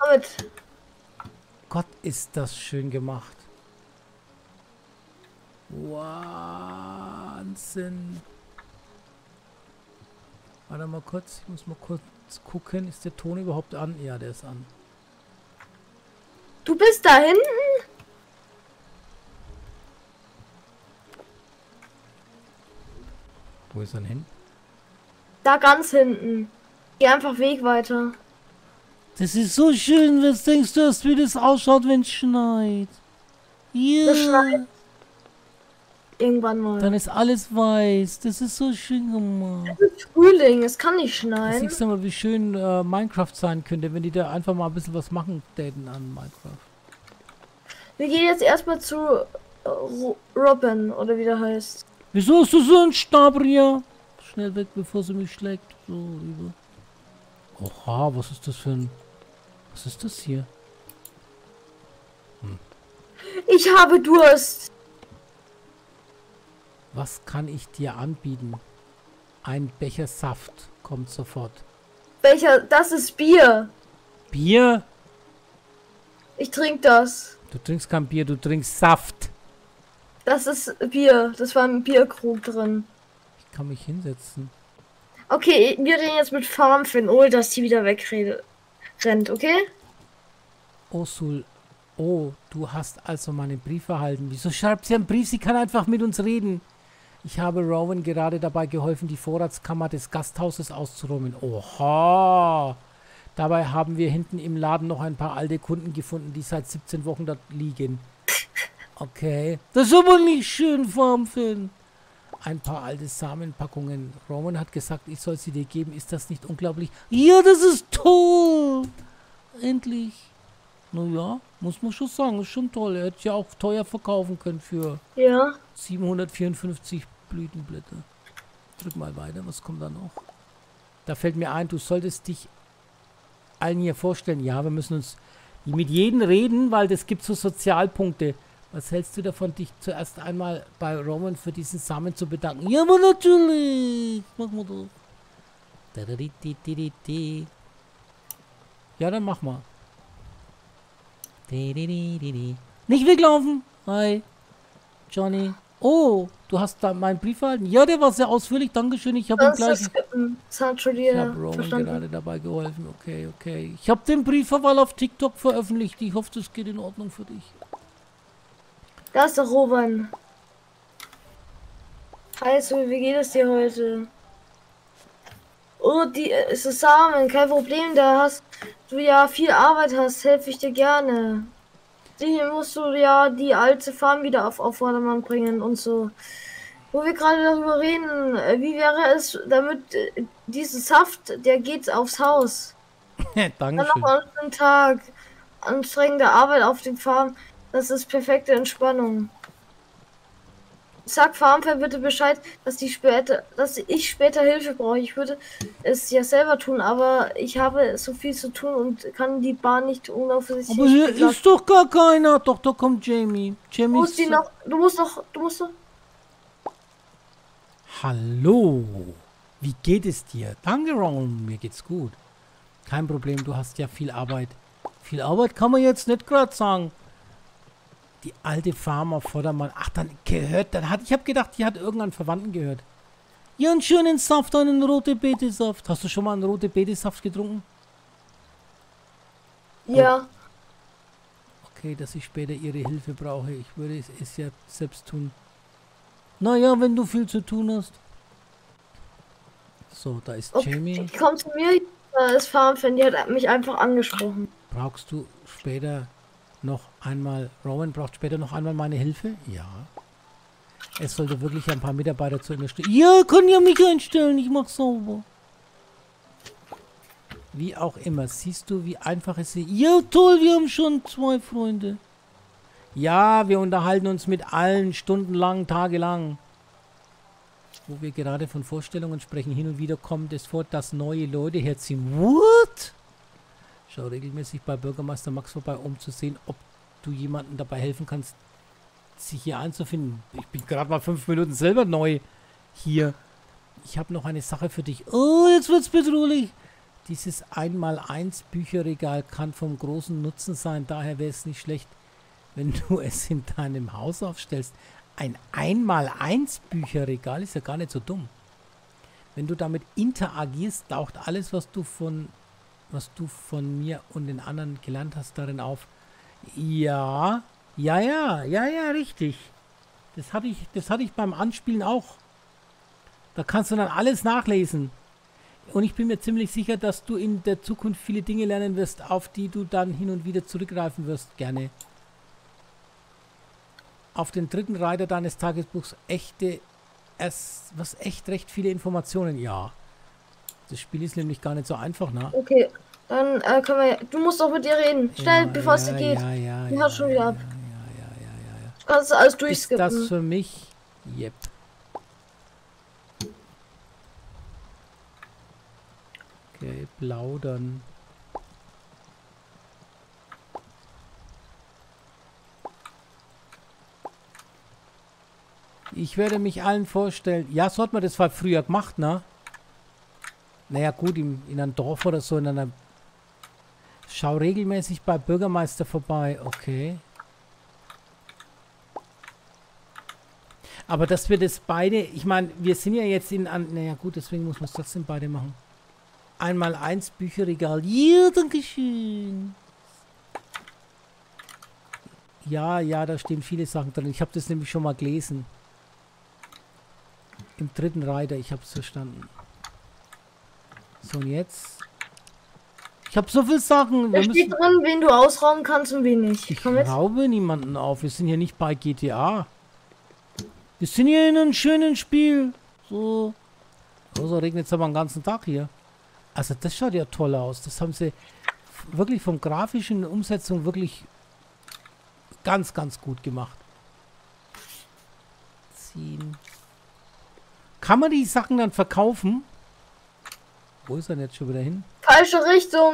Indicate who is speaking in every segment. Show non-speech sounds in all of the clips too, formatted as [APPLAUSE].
Speaker 1: Damit.
Speaker 2: Gott, ist das schön gemacht. Wahnsinn. Warte mal kurz, ich muss mal kurz gucken. Ist der Ton überhaupt an? Ja, der ist an.
Speaker 1: Du bist da hinten?
Speaker 2: Wo ist er denn hin?
Speaker 1: Da ganz hinten. Geh einfach Weg weiter.
Speaker 2: Das ist so schön. Was denkst du, wie das ausschaut, wenn es schneit? Ja.
Speaker 1: Das schneit. Irgendwann mal.
Speaker 2: Dann ist alles weiß. Das ist so schön gemacht.
Speaker 1: Es ist Frühling, es kann nicht
Speaker 2: Das
Speaker 1: schneien.
Speaker 2: siehst du mal, wie schön äh, Minecraft sein könnte, wenn die da einfach mal ein bisschen was machen täten an Minecraft.
Speaker 1: Wir gehen jetzt erstmal zu äh, Ro- Robin, oder wie der heißt.
Speaker 2: Wieso hast du so einen Stab, Ria? Schnell weg, bevor sie mich schlägt. So, lieber. Oha, was ist das für ein... Was ist das hier?
Speaker 1: Ich habe Durst.
Speaker 2: Was kann ich dir anbieten? Ein Becher Saft kommt sofort.
Speaker 1: Welcher? Das ist Bier.
Speaker 2: Bier?
Speaker 1: Ich trinke das.
Speaker 2: Du trinkst kein Bier, du trinkst Saft.
Speaker 1: Das ist Bier. Das war im Bierkrug drin.
Speaker 2: Ich kann mich hinsetzen.
Speaker 1: Okay, wir reden jetzt mit Farmfin, ohne dass die wieder wegrennt. Okay?
Speaker 2: Oh, Sul. Oh, du hast also meinen Brief erhalten. Wieso schreibt sie einen Brief? Sie kann einfach mit uns reden. Ich habe Rowan gerade dabei geholfen, die Vorratskammer des Gasthauses auszuräumen. Oha! Dabei haben wir hinten im Laden noch ein paar alte Kunden gefunden, die seit 17 Wochen dort liegen. Okay. Das ist aber nicht schön, Farmfin. Ein paar alte Samenpackungen. Roman hat gesagt, ich soll sie dir geben. Ist das nicht unglaublich? Ja, das ist toll. Endlich. Naja, muss man schon sagen, ist schon toll. Er hätte ja auch teuer verkaufen können für
Speaker 1: Ja.
Speaker 2: 754 Blütenblätter. Drück mal weiter, was kommt da noch? Da fällt mir ein, du solltest dich allen hier vorstellen. Ja, wir müssen uns mit jedem reden, weil das gibt so Sozialpunkte. Was hältst du davon, dich zuerst einmal bei Roman für diesen Samen zu bedanken? Ja, aber natürlich. Machen wir doch. Ja, dann mach mal. Nicht weglaufen. Hi. Johnny. Oh, du hast da meinen Brief erhalten. Ja, der war sehr ausführlich. Dankeschön. Ich habe ihn gleich.
Speaker 1: ist skippen. Das hat schon
Speaker 2: Ich habe Roman
Speaker 1: verstanden.
Speaker 2: gerade dabei geholfen. Okay, okay. Ich habe den Brief mal auf TikTok veröffentlicht. Ich hoffe, das geht in Ordnung für dich.
Speaker 1: Da ist der Robin. Hi, so, wie geht es dir heute? Oh, die äh, ist es Samen, kein Problem, da hast du ja viel Arbeit hast, helfe ich dir gerne. Hier musst du ja die alte Farm wieder auf, auf Vordermann bringen und so. Wo wir gerade darüber reden, äh, wie wäre es, damit äh, dieser Saft, der geht aufs Haus. [LAUGHS] Dann noch einen Tag anstrengende Arbeit auf dem Farm. Das ist perfekte Entspannung. Sag Farmfair bitte Bescheid, dass die später, dass ich später Hilfe brauche. Ich würde es ja selber tun, aber ich habe so viel zu tun und kann die Bahn nicht unaufsichtlich.
Speaker 2: Aber hier
Speaker 1: begleiten.
Speaker 2: ist doch gar keiner. Doch, da kommt Jamie.
Speaker 1: du
Speaker 2: Jamie
Speaker 1: musst
Speaker 2: ist
Speaker 1: die
Speaker 2: so-
Speaker 1: noch, du musst noch, du musst noch.
Speaker 2: Hallo. Wie geht es dir? Danke, Ron. Mir geht's gut. Kein Problem, du hast ja viel Arbeit. Viel Arbeit kann man jetzt nicht gerade sagen. Die alte Farm auf Vordermann. Ach, dann gehört, dann hat, ich habe gedacht, die hat irgendeinen Verwandten gehört. Ja, einen schönen Saft, einen rote Betesaft. Hast du schon mal einen rote Betesaft getrunken?
Speaker 1: Ja,
Speaker 2: Okay, dass ich später ihre Hilfe brauche. Ich würde es, es ja selbst tun. Naja, wenn du viel zu tun hast. So, da ist
Speaker 1: okay.
Speaker 2: Jamie.
Speaker 1: Die kommt zu mir. Da ist Farmfan, die hat mich einfach angesprochen.
Speaker 2: Brauchst du später noch einmal, Rowan braucht später noch einmal meine Hilfe? Ja. Es sollte wirklich ein paar Mitarbeiter zu unterstützen. Ja, können ja mich einstellen, ich mach sauber. Wie auch immer, siehst du, wie einfach es ist. Ja, toll, wir haben schon zwei Freunde. Ja, wir unterhalten uns mit allen stundenlang, tagelang. Wo wir gerade von Vorstellungen sprechen, hin und wieder kommt es vor, dass neue Leute herziehen. What? Schau regelmäßig bei Bürgermeister Max vorbei, um zu sehen, ob du jemandem dabei helfen kannst, sich hier einzufinden. Ich bin gerade mal fünf Minuten selber neu hier. Ich habe noch eine Sache für dich. Oh, jetzt wird's bedrohlich. Dieses 1x1 Bücherregal kann vom großen Nutzen sein, daher wäre es nicht schlecht, wenn du [LAUGHS] es in deinem Haus aufstellst. Ein 1x1 Bücherregal ist ja gar nicht so dumm. Wenn du damit interagierst, taucht alles, was du von was du von mir und den anderen gelernt hast, darin auf. Ja, ja, ja, ja, ja, richtig. Das hatte ich, das hatte ich beim Anspielen auch. Da kannst du dann alles nachlesen. Und ich bin mir ziemlich sicher, dass du in der Zukunft viele Dinge lernen wirst, auf die du dann hin und wieder zurückgreifen wirst, gerne. Auf den dritten Reiter deines Tagesbuchs echte, es, was echt recht viele Informationen, ja. Das Spiel ist nämlich gar nicht so einfach, ne?
Speaker 1: Okay, dann äh, können wir. Du musst doch mit dir reden. Schnell,
Speaker 2: ja,
Speaker 1: bevor
Speaker 2: ja,
Speaker 1: es dir geht.
Speaker 2: Ja, ja,
Speaker 1: Du
Speaker 2: ja,
Speaker 1: hast schon wieder ab.
Speaker 2: Ja, ja, ja, ja, ja.
Speaker 1: Du kannst alles
Speaker 2: Ist
Speaker 1: durchskippen.
Speaker 2: das für mich? Yep. Okay, blau dann. Ich werde mich allen vorstellen. Ja, so hat man das früher gemacht, ne? Naja, gut, im, in einem Dorf oder so, in einer. Schau regelmäßig bei Bürgermeister vorbei. Okay. Aber dass wir das beide, ich meine, wir sind ja jetzt in, an, naja gut, deswegen muss man es trotzdem beide machen. Einmal eins Bücherregal. Ja, danke schön. Ja, ja, da stehen viele Sachen drin. Ich habe das nämlich schon mal gelesen. Im dritten Reiter, ich habe es verstanden. So, und jetzt? Ich habe so viele Sachen.
Speaker 1: Da steht drin, wen du ausrauben kannst und wen nicht.
Speaker 2: ich
Speaker 1: Komm
Speaker 2: raube niemanden auf. Wir sind hier nicht bei GTA. Wir sind hier in einem schönen Spiel. So. Oh, so regnet es aber den ganzen Tag hier. Also das schaut ja toll aus. Das haben sie wirklich vom grafischen Umsetzung wirklich ganz, ganz gut gemacht. Ziehen. Kann man die Sachen dann verkaufen? Wo ist er denn jetzt schon wieder hin?
Speaker 1: Falsche Richtung.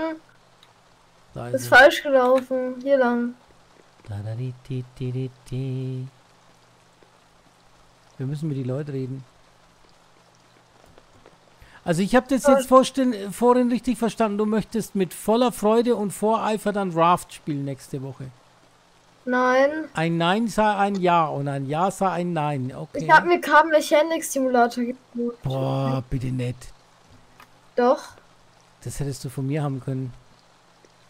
Speaker 2: Da
Speaker 1: Ist
Speaker 2: ist
Speaker 1: falsch gelaufen. Hier lang.
Speaker 2: Da, da, di, di, di, di. Wir müssen mit die Leute reden. Also ich habe das jetzt vorstellen, vorhin richtig verstanden. Du möchtest mit voller Freude und Voreifer dann Raft spielen nächste Woche.
Speaker 1: Nein.
Speaker 2: Ein Nein sei ein Ja und ein Ja sei ein Nein. Okay.
Speaker 1: Ich habe mir Carbon Mechanics Simulator geholt.
Speaker 2: Boah, bitte nicht.
Speaker 1: Doch.
Speaker 2: Das hättest du von mir haben können,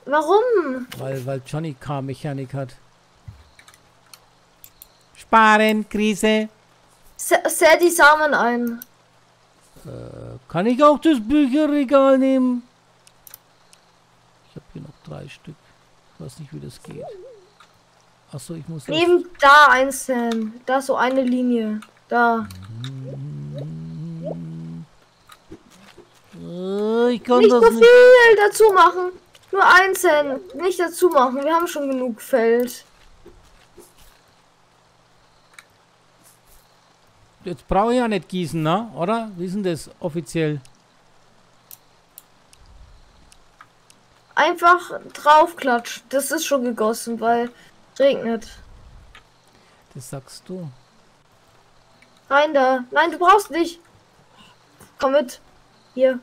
Speaker 1: Warum?
Speaker 2: weil, weil Johnny Car Mechanik hat. Sparen, Krise.
Speaker 1: Se- Seh die Samen ein.
Speaker 2: Kann ich auch das Bücherregal nehmen? Ich habe hier noch drei Stück. Ich weiß nicht, wie das geht. Achso, ich muss...
Speaker 1: Neben da einzeln. Da ist so eine Linie. Da.
Speaker 2: Äh, ich kann
Speaker 1: Nicht so
Speaker 2: das nicht.
Speaker 1: viel dazu machen. Nur einzeln. Nicht dazu machen. Wir haben schon genug Feld.
Speaker 2: Jetzt brauche ich ja nicht gießen, ne? Oder? Wie ist denn das offiziell?
Speaker 1: Einfach draufklatschen. Das ist schon gegossen, weil regnet.
Speaker 2: Das sagst du.
Speaker 1: Rein da. Nein, du brauchst nicht. Komm mit. Hier.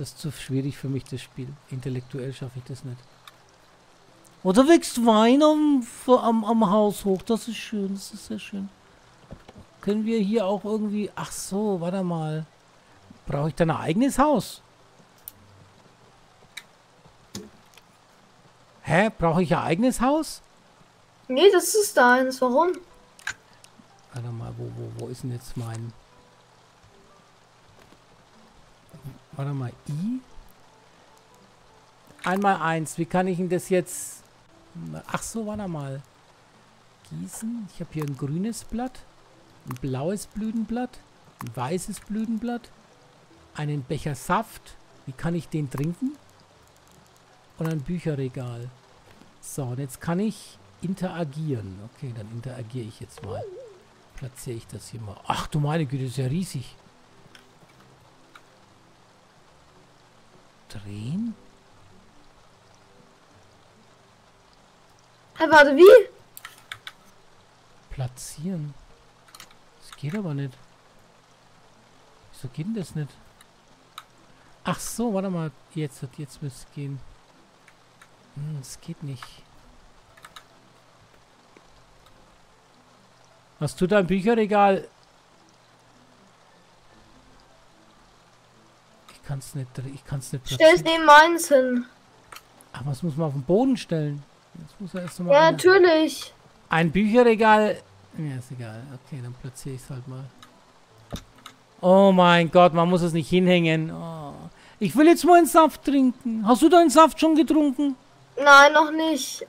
Speaker 2: Das ist zu schwierig für mich, das Spiel. Intellektuell schaffe ich das nicht. Oder wächst Wein am, am, am Haus hoch. Das ist schön, das ist sehr schön. Können wir hier auch irgendwie... Ach so, warte mal. Brauche ich dann ein eigenes Haus? Hä? Brauche ich ein eigenes Haus?
Speaker 1: Nee, das ist deins. Warum?
Speaker 2: Warte mal, wo, wo, wo ist denn jetzt mein... Warte mal, I? Einmal eins. Wie kann ich denn das jetzt... Ach so, warte mal. Gießen. Ich habe hier ein grünes Blatt, ein blaues Blütenblatt, ein weißes Blütenblatt, einen Becher Saft. Wie kann ich den trinken? Und ein Bücherregal. So, und jetzt kann ich interagieren. Okay, dann interagiere ich jetzt mal. Platziere ich das hier mal. Ach du meine Güte, ist ja riesig. Drehen?
Speaker 1: Hey, warte, wie?
Speaker 2: Platzieren. Das geht aber nicht. Wieso geht denn das nicht? Ach so, warte mal. Jetzt, jetzt müsste es gehen. Hm, es geht nicht. Was tut dein Bücherregal? Kann es nicht, ich kann es nicht
Speaker 1: Stell's neben meins hin.
Speaker 2: Aber was muss man auf den Boden stellen? Jetzt muss er erst mal
Speaker 1: Ja,
Speaker 2: eine-
Speaker 1: natürlich.
Speaker 2: Ein Bücherregal. Ja, ist egal. Okay, dann platziere ich es halt mal. Oh mein Gott, man muss es nicht hinhängen. Oh. Ich will jetzt mal einen Saft trinken. Hast du deinen Saft schon getrunken?
Speaker 1: Nein, noch nicht.